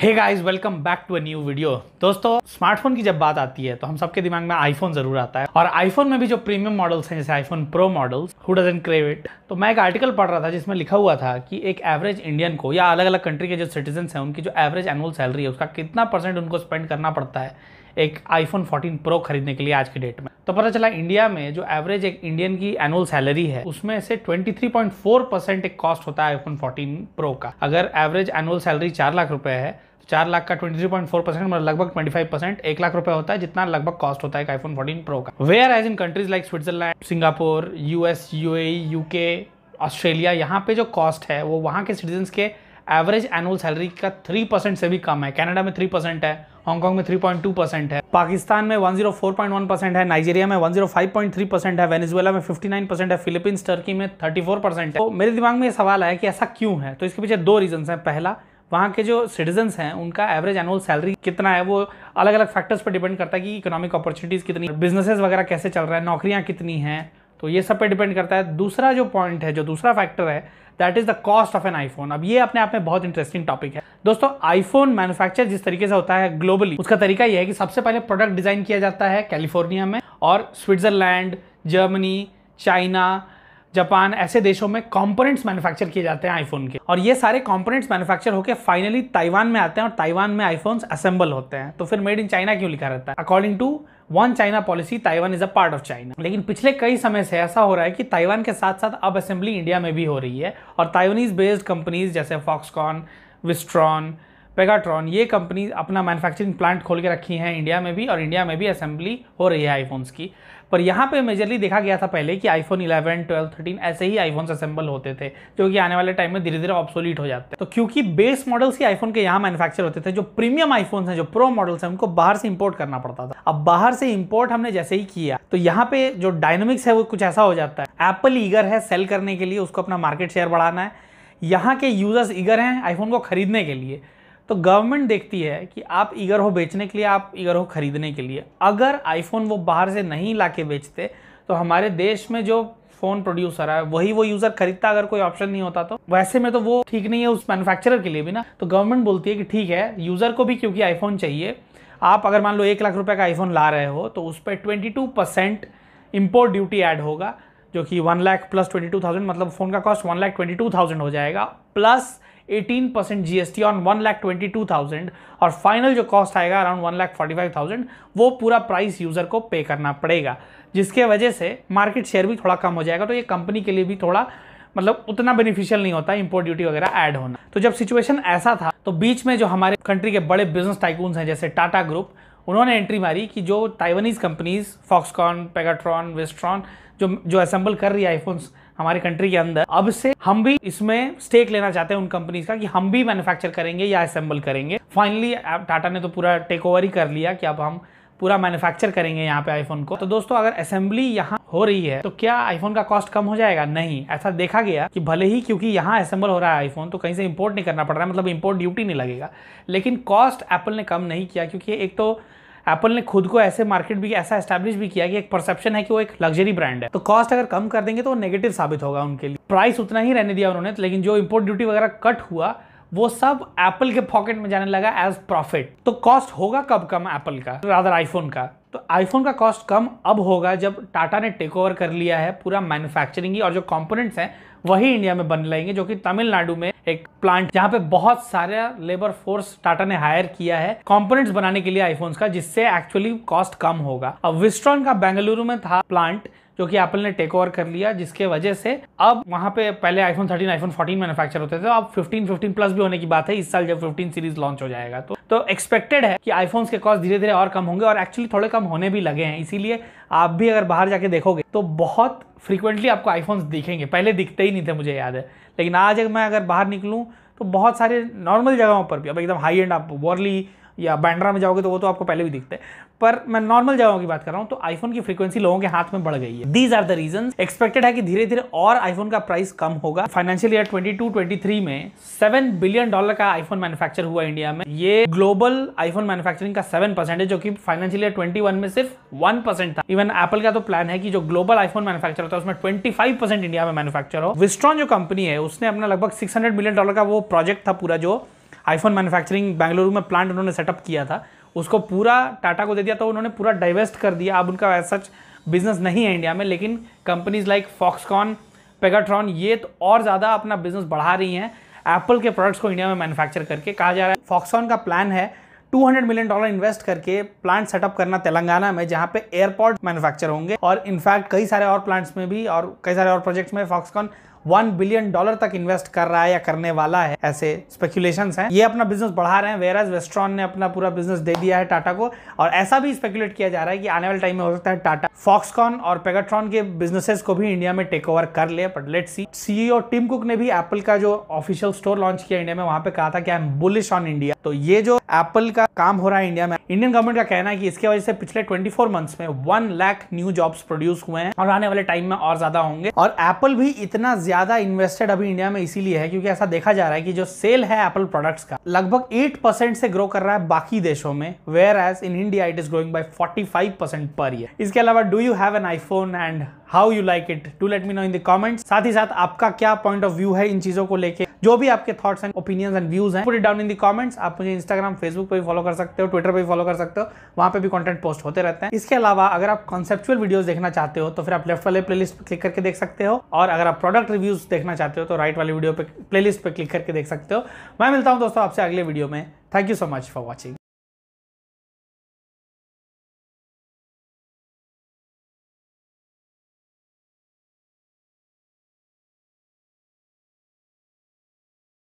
Hey guys welcome back to a new video दोस्तों smartphone की जब बात आती है तो हम सबके दिमाग में आईफोन ज़रूर आता है। और आईफोन में भी जो प्रीमियम मॉडल्स हैं, जैसे iPhone pro models who doesn't crave it तो मैं एक आर्टिकल पढ़ रहा था, जिसमें लिखा हुआ था कि एक एवरेज इंडियन को, या अलग अलग कंट्री के जो सिटीजन है, उनकी जो एवरेज एनुअल सैलरी है, उसका कितना परसेंट उनको स्पेंड करना पड़ता है। एक आईफोन 14 प्रो खरीदने के लिए आज की डेट में। तो पता चला इंडिया में जो एवरेज एक इंडियन की एनुअल सैलरी है, उसमें से 23.4 परसेंट एक कॉस्ट होता है आईफोन 14 प्रो का। अगर एवरेज एनुअल सैलरी चार लाख रुपए है तो चार लाख का 23.4 परसेंट मतलब लगभग 25 परसेंट एक लाख रुपए होता है, जितना लगभग कॉस्ट होता है आईफोन 14 प्रो का। Where as in countries like Switzerland Singapore US UAE UK Australia यहाँ पे जो कॉस्ट है, वो वहाँ के सिटीजन के एवरेज एनुअल सैलरी का थ्री परसेंट से भी कम है। कनाडा में थ्री परसेंट है हांगकांग में 3.2 परसेंट है, पाकिस्तान में 104.1 परसेंट है, नाइजीरिया में 105.3 परसेंट है, वेनेजुएला में 59 परसेंट है, फिलीपींस टर्की में 34 परसेंट है। तो मेरे दिमाग में ये सवाल आया कि ऐसा क्यों है? तो इसके पीछे दो रीजन हैं। पहला, वहाँ के जो सिटीजन्स हैं, उनका एवरेज एनुअल सैलरी कितना है? वो अलग अलग फैक्टर्स पर डिपेंड करता है कि इकोनॉमिक अपॉर्चुनिटीज़ कितनी बिजनेसेस वगैरह कैसे चल रहा है, नौकरियाँ कितनी हैं तो ये सब पे डिपेंड करता है। दूसरा जो पॉइंट है, जो दूसरा फैक्टर है that is the cost of an iPhone अब ये अपने आप में बहुत इंटरेस्टिंग टॉपिक है। दोस्तों आईफोन मैन्युफैक्चर जिस तरीके से होता है ग्लोबली उसका तरीका यह है कि सबसे पहले प्रोडक्ट डिज़ाइन किया जाता है कैलिफ़ोर्निया में और स्विट्जरलैंड जर्मनी चाइना जापान ऐसे देशों में कंपोनेंट्स मैन्युफैक्चर किए जाते हैं आईफोन के। और ये सारे कंपोनेंट्स मैन्युफैक्चर होकर फाइनली ताइवान में आते हैं और ताइवान में आईफोन्स असेंबल होते हैं। तो फिर मेड इन चाइना क्यों लिखा रहता है? According to one China policy Taiwan is a part of China लेकिन पिछले कई समय से ऐसा हो रहा है कि ताइवान के साथ साथ अब असेंबली इंडिया में भी हो रही है और ताइवानीज बेस्ड कंपनीज़ जैसे फॉक्सकॉन विस्ट्रॉन पेगाट्रॉन ये कंपनी अपना मैन्युफैक्चरिंग प्लांट खोल के रखी हैं इंडिया में भी और इंडिया में भी असेंबली हो रही है आईफोन्स की। पर यहाँ पे मेजरली देखा गया था पहले कि आईफोन 11, 12, 13 ऐसे ही आईफोन्स असेंबल होते थे जो कि आने वाले टाइम में धीरे धीरे ऑब्सोलीट हो जाते हैं। तो क्योंकि बेस मॉडल्स ही आईफोन के यहाँ मैन्युफैक्चर होते थे जो प्रीमियम आईफोन हैं जो प्रो मॉडल्स हैं उनको बाहर से इंपोर्ट करना पड़ता था। अब बाहर से इम्पोर्ट हमने जैसे ही किया तो यहाँ पे जो डायनमिक्स है वो कुछ ऐसा हो जाता है। एप्पल ईगर है सेल करने के लिए उसको अपना मार्केट शेयर बढ़ाना है। यहाँ के यूज़र्स ईगर हैं आईफोन को खरीदने के लिए। तो गवर्नमेंट देखती है कि आप ईगर हो बेचने के लिए, आप ईगर हो खरीदने के लिए। अगर आईफोन वो बाहर से नहीं ला के बेचते तो हमारे देश में जो फ़ोन प्रोड्यूसर है, वही वो यूज़र खरीदता अगर कोई ऑप्शन नहीं होता तो। वैसे में तो वो ठीक नहीं है उस मैन्युफैक्चरर के लिए भी ना। तो गवर्नमेंट बोलती है कि ठीक है यूज़र को भी क्योंकि आईफोन चाहिए, आप अगर मान लो एक लाख रुपए का आईफोन ला रहे हो तो उस पर twenty two percent import duty add होगा, जो कि one lakh plus twenty two thousand मतलब फ़ोन का cost one lakh twenty two thousand हो जाएगा plus 18 percent GST on one lakh twenty two thousand और फाइनल जो कॉस्ट आएगा around one lakh forty five thousand वो पूरा प्राइस यूज़र को पे करना पड़ेगा। जिसके वजह से मार्केट शेयर भी थोड़ा कम हो जाएगा तो ये कंपनी के लिए भी थोड़ा मतलब उतना बेनिफिशियल नहीं होता इंपोर्ट ड्यूटी वगैरह ऐड होना। तो जब सिचुएशन ऐसा था तो बीच में जो हमारे कंट्री के बड़े बिज़नेस टाइकून्स हैं, जैसे टाटा ग्रुप उन्होंने एंट्री मारी कि जो Taiwanese companies Foxconn Pegatron Wistron जो जो असेंबल कर रही है आईफोन्स हमारे कंट्री के अंदर। अब से हम भी इसमें स्टेक लेना चाहते हैं उन कंपनीज़ का कि हम भी मैन्युफैक्चर करेंगे या असेंबल करेंगे। फाइनली टाटा ने तो पूरा टेक ओवर ही कर लिया कि अब हम पूरा मैन्युफैक्चर करेंगे यहाँ पे आईफोन को। तो दोस्तों, अगर असेंबली यहाँ हो रही है तो क्या आईफोन का कॉस्ट कम हो जाएगा? नहीं। ऐसा देखा गया कि भले ही क्योंकि यहाँ असेंबल हो रहा है आईफोन तो कहीं से इंपोर्ट नहीं करना पड़ रहा है मतलब इंपोर्ट ड्यूटी नहीं लगेगा। लेकिन कॉस्ट एप्पल ने कम नहीं किया, क्योंकि एक तो एप्पल ने खुद को ऐसे मार्केट भी, ऐसा एस्टेब्लिश भी किया कि एक परसेप्शन है कि वो एक लग्जरी ब्रांड है। तो कॉस्ट अगर कम कर देंगे तो वो नेगेटिव साबित होगा उनके लिए। प्राइस उतना ही रहने दिया उन्होंने, लेकिन जो इम्पोर्ट ड्यूटी वगैरह कट हुआ, वो सब एप्पल के पॉकेट में जाने लगा एज प्रॉफिट तो कॉस्ट होगा कब कम एप्पल का? रादर आईफोन का। तो आईफोन का कॉस्ट कम अब होगा जब टाटा ने टेक ओवर कर लिया है पूरा मैन्युफैक्चरिंग और जो कंपोनेंट्स हैं वही इंडिया में बन लेंगे जो कि तमिलनाडु में एक प्लांट जहाँ पे बहुत सारे लेबर फोर्स टाटा ने हायर किया है कंपोनेंट्स बनाने के लिए आईफोन्स का, जिससे एक्चुअली कॉस्ट कम होगा। अब विस्ट्रॉन का बेंगलुरु में था प्लांट जो कि एप्पल ने टेक ओवर कर लिया, जिसके वजह से अब वहाँ पे पहले आईफोन 13 आईफोन 14 मैन्युफैक्चर होते थे, अब 15 15 प्लस भी होने की बात है, इस साल जब 15 सीरीज़ लॉन्च हो जाएगा तो तो एक्सपेक्टेड है कि आईफोन्स के कॉस्ट धीरे धीरे और कम होंगे और एक्चुअली थोड़े कम होने भी लगे हैं। इसीलिए आप भी अगर बाहर जाके देखोगे तो बहुत फ्रीक्वेंटली आपको आईफोन्स दिखेंगे। पहले दिखते ही नहीं थे, मुझे याद है। लेकिन आज मैं अगर बाहर निकलूँ तो बहुत सारे नॉर्मल जगहों पर भी, अब एकदम हाई एंड आप वॉरली या बैंड्रा में जाओगे तो वो तो आपको पहले भी दिखते हैं। पर मैं नॉर्मल जगहों की बात कर रहा हूँ तो आईफोन की फ्रीक्वेंसी लोगों के हाथ में बढ़ गई है। These are the reason expected है कि धीरे धीरे और आईफोन का प्राइस कम होगा। फाइनेंशियल ईयर 22 23 में 7 बिलियन डॉलर का आईफोन मैन्युफैक्चर हुआ इंडिया में। ये ग्लोबल आईफोन मैन्युफैक्चरिंग का 7 परसेंट है, जो कि फाइनेंशियल ईयर 21 में सिर्फ़ 1 परसेंट था। इवन एप्पल का तो प्लान है कि जो ग्लोबल आईफोन मैन्युफैक्चर होता है, उसमें 25 परसेंट इंडिया में मैन्युफैक्चर हो। विस्ट्रॉन जो कंपनी है, उसने अपना लगभग 600 मिलियन डॉलर का वो प्रोजेक्ट था पूरा, जो आईफोन मैन्युफैक्चरिंग बेंगलुरु में प्लांट उन्होंने सेटअप किया था। उसको पूरा टाटा को दे दिया तो उन्होंने पूरा डाइवेस्ट कर दिया। अब उनका सच बिज़नेस नहीं है इंडिया में, लेकिन कंपनीज़ लाइक फॉक्सकॉन पेगाट्रॉन ये तो और ज़्यादा अपना बिज़नेस बढ़ा रही हैं। एप्पल के प्रोडक्ट्स को इंडिया में मैन्युफैक्चर करके कहा जा रहा है। फॉक्सकॉन का प्लान है 200 मिलियन डॉलर इन्वेस्ट करके प्लांट सेटअप करना तेलंगाना में, जहाँ पे एयरपोर्ट मैन्युफैक्चर होंगे। और इनफैक्ट कई सारे और प्लांट्स में भी और कई सारे और प्रोजेक्ट्स में फॉक्सकॉन वन बिलियन डॉलर तक इन्वेस्ट कर रहा है या करने वाला है, ऐसे स्पेकुलेशन हैं। ये अपना बिज़नेस बढ़ा रहे हैं वेराज वेस्ट्रॉन ने अपना पूरा बिज़नेस दे दिया है टाटा को। और ऐसा भी स्पेकुलेट किया जा रहा है कि आने वाले टाइम में हो सकता है टाटा फॉक्सकॉन और पेगाट्रॉन के बिजनेसेस को भी इंडिया में टेक ओवर कर ले। But let see CEO Tim Cook ने भी एप्पल का जो ऑफिशियल स्टोर लॉन्च किया इंडिया में, वहाँ पे कहा था कि I am bullish on India तो ये जो एप्पल का काम हो रहा है इंडिया में इंडियन गवर्नमेंट का कहना है कि इसके वजह से पिछले 24 मंथ्स में one lakh new jobs produce हुए हैं और आने वाले टाइम में और ज़्यादा होंगे। और एप्पल भी इतना ज़्यादा इन्वेस्टेड अभी इंडिया में इसीलिए है क्योंकि ऐसा देखा जा रहा है कि जो सेल है एप्पल प्रोडक्ट्स का, लगभग एट से ग्रो कर रहा है बाकी देशों में where as in India it is growing 45 percent per year इसके अलावा do you have an iPhone and how you like it to let me know in the comments साथ ही साथ, आपका क्या पॉइंट ऑफ़ व्यू है इन चीज़ों को लेके? जो भी आपके thoughts and opinions and views हैं put it down in the comments आप मुझे इंस्टाग्राम फेसबुक पे भी फॉलो कर सकते हो ट्विटर पे भी फॉलो कर सकते हो. वहाँ पे भी कंटेंट पोस्ट होते रहते हैं. इसके अलावा, अगर आप कॉन्सेप्चुअल वीडियोस देखना चाहते हो तो फिर आप लेफ़्ट वाले प्लेलिस्ट पे क्लिक करके देख सकते हो. और अगर आप प्रोडक्ट रिव्यूज़ देखना चाहते हो तो राइट वाले वीडियो पे प्लेलिस्ट पे क्लिक करके देख सकते हो. मैं मिलता हूँ दोस्तों आपसे अगले वीडियो में. Thank you so much for watching